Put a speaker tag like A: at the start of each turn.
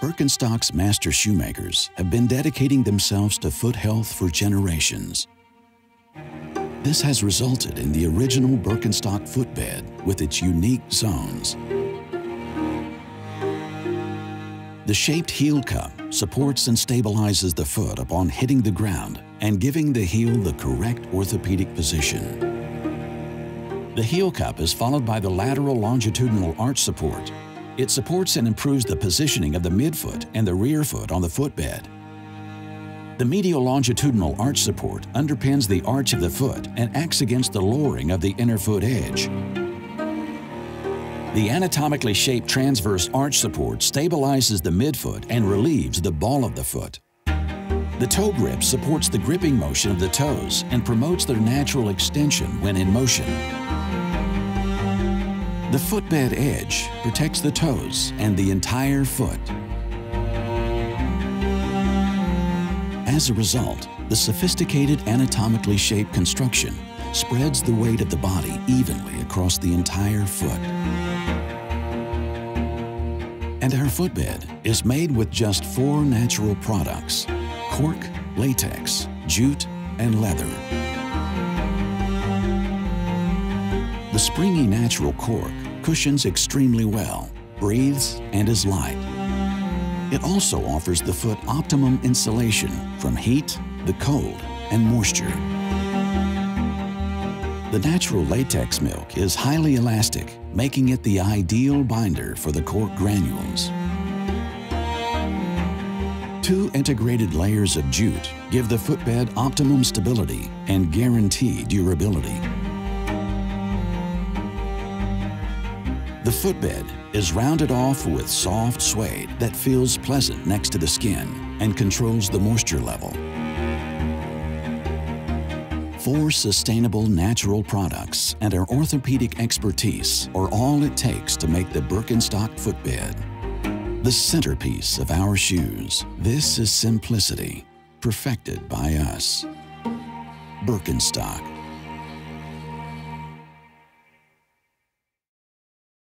A: Birkenstock's master shoemakers have been dedicating themselves to foot health for generations. This has resulted in the original Birkenstock footbed with its unique zones. The shaped heel cup supports and stabilizes the foot upon hitting the ground and giving the heel the correct orthopedic position. The heel cup is followed by the lateral longitudinal arch support. It supports and improves the positioning of the midfoot and the rear foot on the footbed. The medial longitudinal arch support underpins the arch of the foot and acts against the lowering of the inner foot edge. The anatomically shaped transverse arch support stabilizes the midfoot and relieves the ball of the foot. The toe grip supports the gripping motion of the toes and promotes their natural extension when in motion. The footbed edge protects the toes and the entire foot. As a result, the sophisticated anatomically shaped construction spreads the weight of the body evenly across the entire foot. And our footbed is made with just four natural products, cork, latex, jute, and leather. The springy natural cork cushions extremely well, breathes, and is light. It also offers the foot optimum insulation from heat, the cold, and moisture. The natural latex milk is highly elastic, making it the ideal binder for the cork granules. Two integrated layers of jute give the footbed optimum stability and guarantee durability. The footbed is rounded off with soft suede that feels pleasant next to the skin and controls the moisture level. Four sustainable natural products and our orthopedic expertise are all it takes to make the Birkenstock footbed. The centerpiece of our shoes. This is simplicity, perfected by us. Birkenstock.